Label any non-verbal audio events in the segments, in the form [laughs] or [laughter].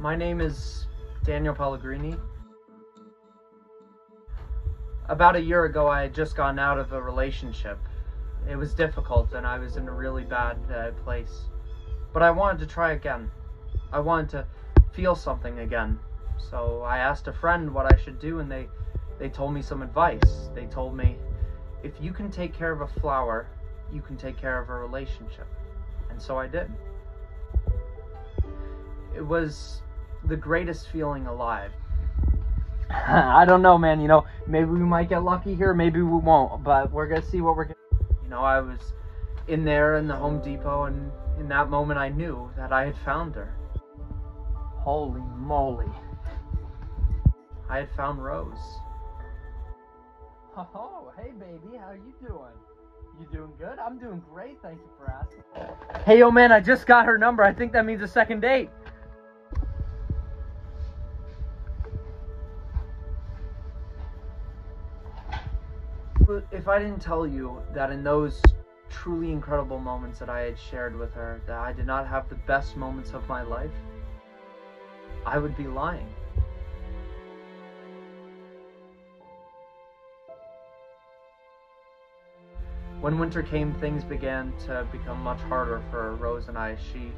My name is Daniel Pellegrini. About a year ago, I had just gotten out of a relationship. It was difficult and I was in a really bad uh, place. But I wanted to try again. I wanted to feel something again. So I asked a friend what I should do and they, they told me some advice. They told me, if you can take care of a flower, you can take care of a relationship. And so I did. It was the greatest feeling alive. [laughs] I don't know, man. You know, maybe we might get lucky here, maybe we won't, but we're gonna see what we're gonna. You know, I was in there in the Home Depot, and in that moment, I knew that I had found her. Holy moly! I had found Rose. Oh, hey, baby, how you doing? You doing good? I'm doing great. Thank you for asking. Hey, yo, man, I just got her number. I think that means a second date. If I didn't tell you that in those truly incredible moments that I had shared with her, that I did not have the best moments of my life, I would be lying. When winter came, things began to become much harder for Rose and I. She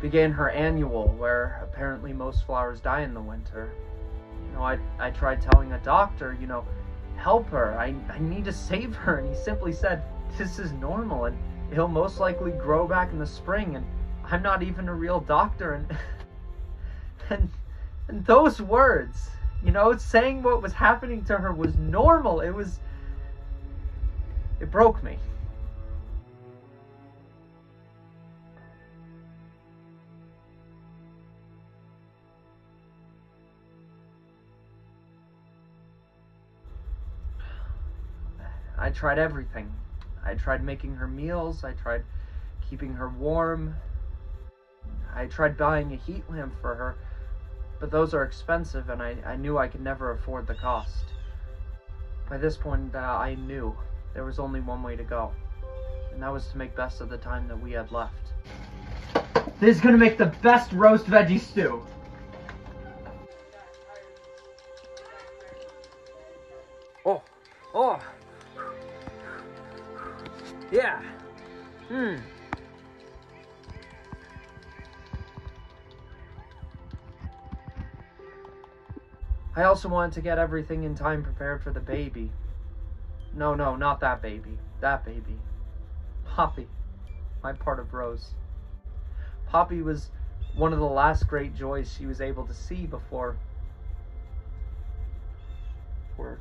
began her annual, where apparently most flowers die in the winter. You know, I, I tried telling a doctor, you know, help her. I, I need to save her. And he simply said, This is normal and he'll most likely grow back in the spring. And I'm not even a real doctor. And, [laughs] and, and those words, you know, saying what was happening to her was normal. It was, it broke me. I tried everything. I tried making her meals. I tried keeping her warm. I tried buying a heat lamp for her, but those are expensive and I, I knew I could never afford the cost. By this point, uh, I knew there was only one way to go, and that was to make best of the time that we had left. This is gonna make the best roast veggie stew. Oh, oh. Yeah. Hmm. I also wanted to get everything in time prepared for the baby. No, no, not that baby. That baby. Poppy. My part of Rose. Poppy was one of the last great joys she was able to see before. Before.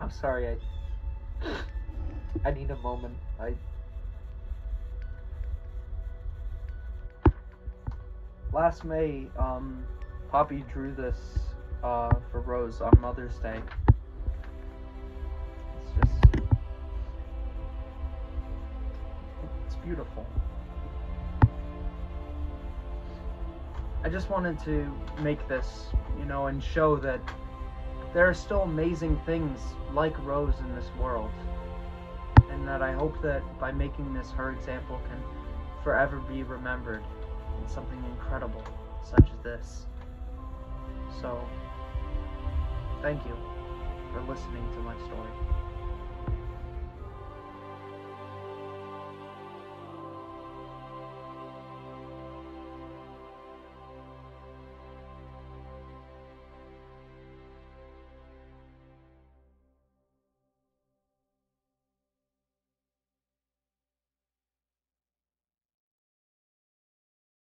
I'm sorry, I. I need a moment. I. Last May, um, Poppy drew this uh, for Rose on Mother's Day. It's just. It's beautiful. I just wanted to make this, you know, and show that there are still amazing things like Rose in this world and that I hope that by making this her example can forever be remembered in something incredible such as this. So, thank you for listening to my story.